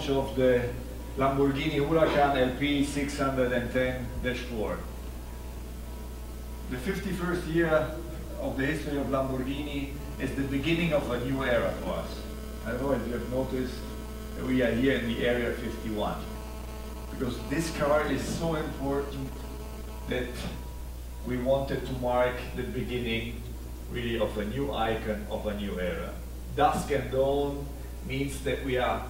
launch of the Lamborghini Huracan LP 610-4. The 51st year of the history of Lamborghini is the beginning of a new era for us. I don't know if you have noticed, we are here in the area 51. Because this car is so important that we wanted to mark the beginning really of a new icon of a new era. Dusk and dawn means that we are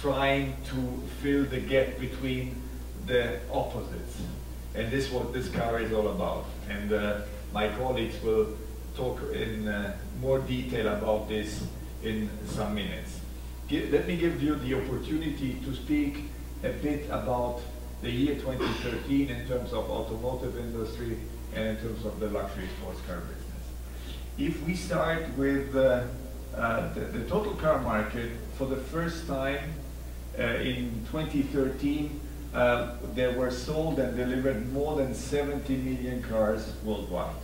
trying to fill the gap between the opposites. And this is what this car is all about. And uh, my colleagues will talk in uh, more detail about this in some minutes. let me give you the opportunity to speak a bit about the year 2013 in terms of automotive industry and in terms of the luxury sports car business. If we start with uh, uh, the, the, total car market, for the first time in 2013, uh, there were sold and delivered more than 70 million cars worldwide.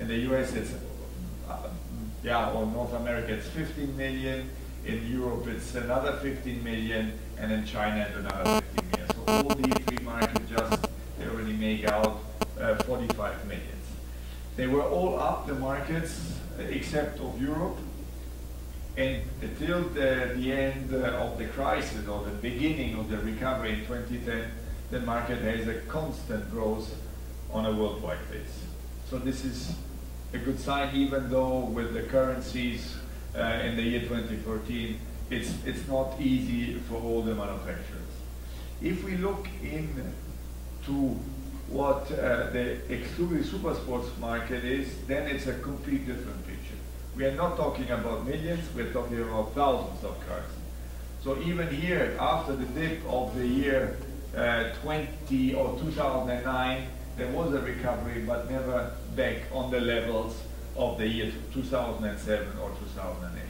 In the US, it's, uh, yeah, or North America, it's 15 million. In Europe, it's another 15 million, and in China, it's another 15 million. So all these three markets just they already make out uh, 45 million. They were all up, the markets, except of Europe. And until the, the end of the crisis or the beginning of the recovery in 2010, the market has a constant growth on a worldwide base. So this is a good sign, even though with the currencies uh, in the year 2014, it's, it's not easy for all the manufacturers. If we look into what uh, the exclusive supersports market is, then it's a complete different picture. We are not talking about millions, we're talking about thousands of cars. So even here, after the dip of the year uh, 20 or 2009, there was a recovery, but never back on the levels of the year 2007 or 2008.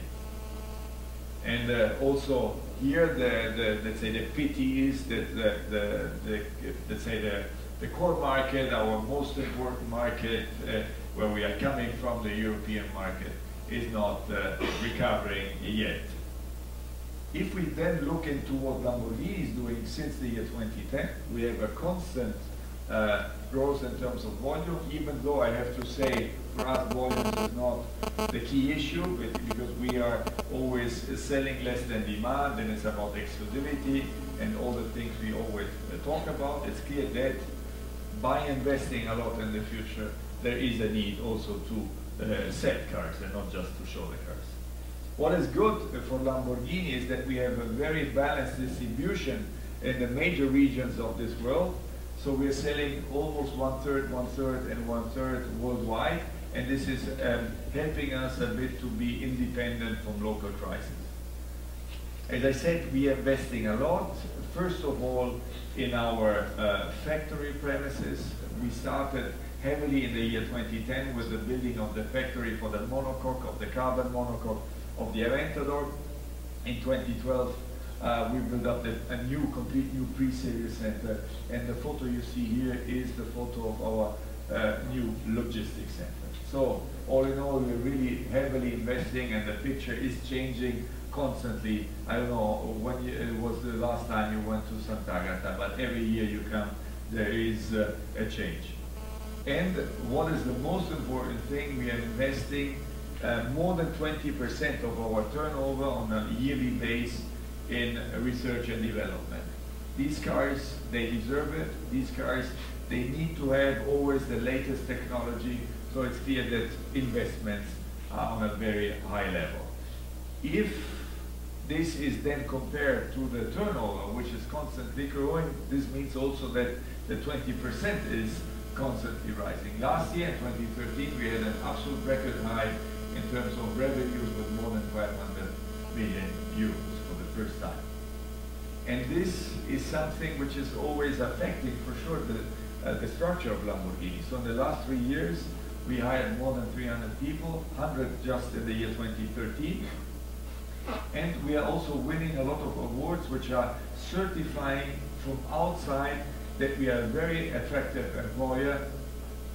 And uh, also here, the, the, let's say the pity is that the, the, the let's say the, the core market, our most important market, uh, where we are coming from, the European market, is not uh, recovering yet. If we then look into what Lamborghini is doing since the year 2010, we have a constant uh, growth in terms of volume, even though I have to say for us volume is not the key issue because we are always selling less than demand and it's about exclusivity and all the things we always uh, talk about. It's clear that by investing a lot in the future, there is a need also to uh, set cars and not just to show the cars. What is good for Lamborghini is that we have a very balanced distribution in the major regions of this world. So we're selling almost one third, one third, and one third worldwide. And this is um, helping us a bit to be independent from local crises. As I said, we are investing a lot. First of all, in our uh, factory premises, we started heavily in the year 2010 with the building of the factory for the monocoque, of the carbon monocoque of the Aventador. In 2012, uh, we built up the, a new, complete new pre-series center. And the photo you see here is the photo of our uh, new logistics center. So all in all, we're really heavily investing and the picture is changing constantly. I don't know when you, it was the last time you went to Santa Agata, but every year you come, there is uh, a change. And what is the most important thing, we are investing uh, more than 20% of our turnover on a yearly base in research and development. These cars, they deserve it. These cars, they need to have always the latest technology, so it's clear that investments are on a very high level. If this is then compared to the turnover, which is constantly growing, this means also that the 20% is constantly rising. Last year, in 2013, we had an absolute record high in terms of revenues with more than 500 million euros for the first time. And this is something which is always affecting, for sure, the, uh, the structure of Lamborghini. So in the last three years, we hired more than 300 people, 100 just in the year 2013. And we are also winning a lot of awards which are certifying from outside that we are a very attractive employer,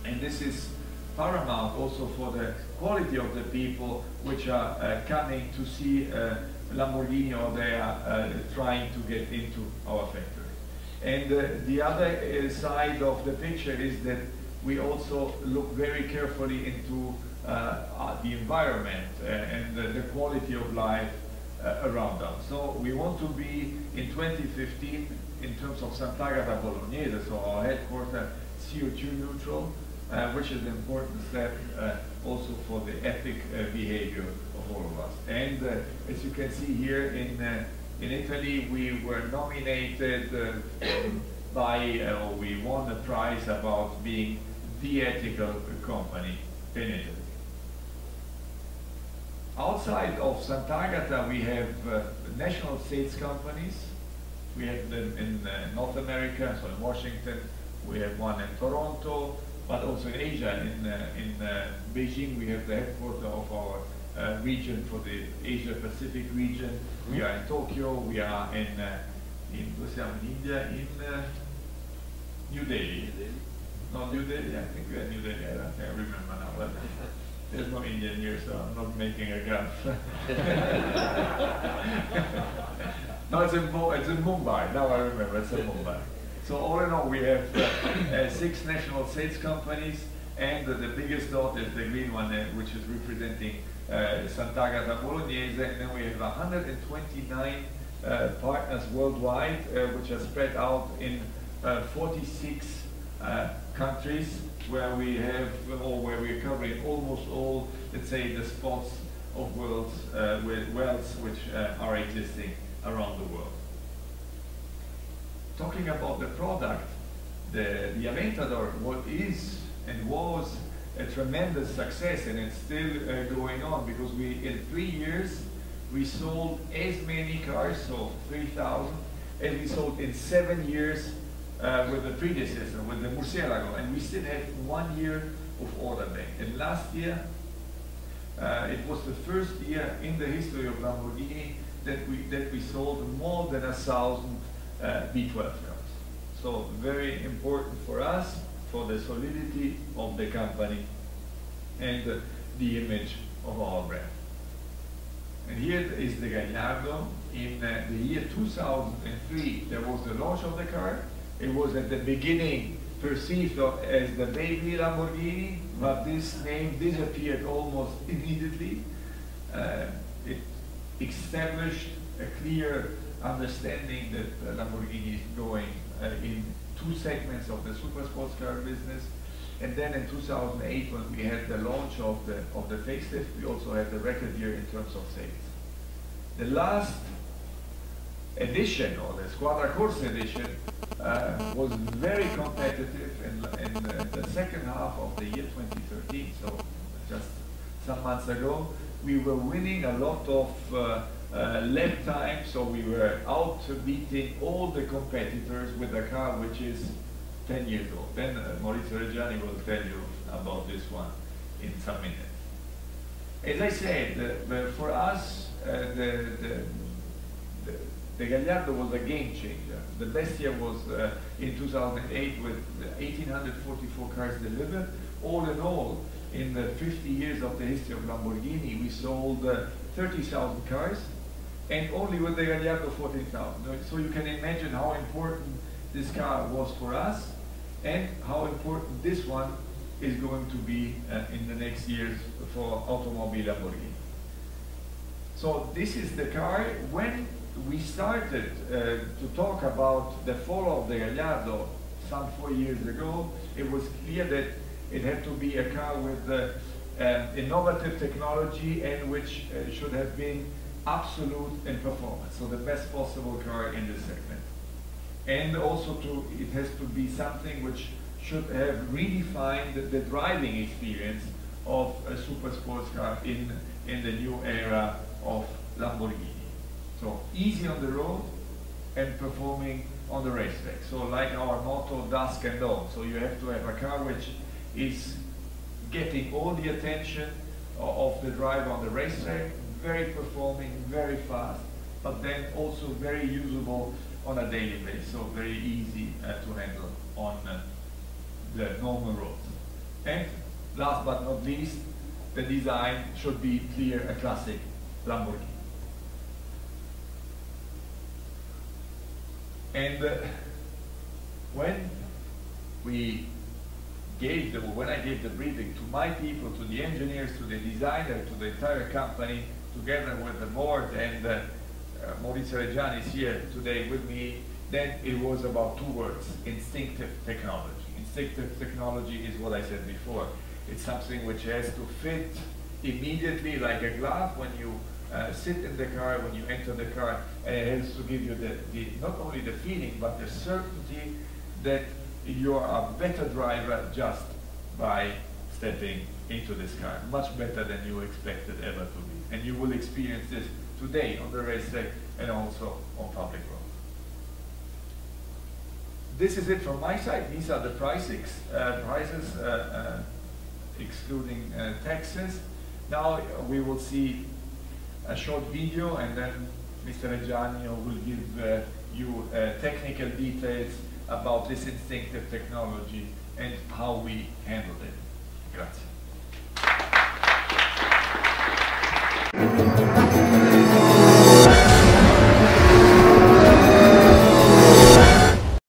and this is paramount also for the quality of the people which are uh, coming to see uh, Lamborghini or they are uh, trying to get into our factory. And uh, the other uh, side of the picture is that we also look very carefully into uh, the environment and the, quality of life around us. So we want to be in 2015 in terms of Sant'Agata Bolognese, so our headquarters CO2 neutral, uh, which is an important step uh, also for the ethic uh, behavior of all of us. And as you can see here in in Italy, we were nominated by, or we won a prize about being the ethical company in Italy. Outside of Sant'Agata, we have uh, national sales companies. We have them in uh, North America, so in Washington. We have one in Toronto, but also in Asia. In, uh, in uh, Beijing, we have the headquarters of our uh, region for the Asia Pacific region. We are in Tokyo. We are in uh, in, in India, in New Delhi. No, New Delhi. I think we are New Delhi. I don't remember now. There's no Indian here, so I'm not making a gaffe. no, it's in, it's in Mumbai. Now I remember, it's in Mumbai. So all in all, we have uh, uh, six national sales companies, and uh, the biggest dot is the green one, uh, which is representing uh, Sant'Agata Bolognese, and then we have 129 uh, partners worldwide, which are spread out in 46 countries where we have, or where we're covering almost all, let's say, the spots of worlds, uh, wells which uh, are existing around the world. Talking about the product, the, the Aventador what is and was a tremendous success and it's still uh, going on because we, in three years, we sold as many cars, so 3,000, as we sold in seven years uh, with the predecessor, with the Murcielago, and we still have one year of order bank. And last year, uh, it was the first year in the history of Lamborghini that we that we sold more than a thousand uh, V12 cars. So very important for us, for the solidity of the company and uh, the image of our brand. And here is the Gallardo. In uh, the year 2003, there was the launch of the car, it was at the beginning perceived as the baby Lamborghini, but this name disappeared almost immediately. Uh, it established a clear understanding that uh, Lamborghini is going uh, in two segments of the super sports car business. And then in 2008, when we had the launch of the, of the facelift, we also had the record year in terms of sales. The last edition, or the Squadra Corse edition, uh, was very competitive in, in uh, the second half of the year 2013, so just some months ago. We were winning a lot of uh, uh, lap time, so we were out beating all the competitors with a car which is 10 years old. Then uh, Maurizio Reggiani will tell you about this one in some minutes. As I said, for us, uh, the, the, the Gallardo was a game changer. The best year was uh, in 2008 with 1,844 cars delivered. All in all, in the 50 years of the history of Lamborghini, we sold uh, 30,000 cars, and only with the Gallardo 14,000. So you can imagine how important this car was for us, and how important this one is going to be uh, in the next years for Automobili Lamborghini. So this is the car. When we started uh, to talk about the fall of the Gallardo some four years ago, it was clear that it had to be a car with uh, uh, innovative technology and which uh, should have been absolute in performance, so the best possible car in this segment. And also to, it has to be something which should have redefined the, the driving experience of a super sports car in, in the new era of Lamborghini. So easy on the road and performing on the racetrack. So like our motto, dusk and dawn. So you have to have a car which is getting all the attention of the driver on the racetrack, very performing, very fast, but then also very usable on a daily basis, so very easy uh, to handle on uh, the normal roads. And last but not least, the design should be clear, a classic Lamborghini. And uh, when we gave the, when I gave the briefing to my people, to the engineers, to the designer, to the entire company, together with the board, and uh, uh, Maurizio Reggiani is here today with me, then it was about two words, instinctive technology. Instinctive technology is what I said before. It's something which has to fit immediately like a glove when you uh, sit in the car, when you enter the car, and it has to give you the, the, not only the feeling, but the certainty that you are a better driver just by stepping into this car, much better than you expected ever to be. And you will experience this today on the racetrack and also on public roads. This is it from my side. These are the prices, uh, prices uh, uh excluding uh, taxes. Now we will see a short video and then Mr. Reggiani will give uh, you technical details about this instinctive technology and how we handled it. Grazie.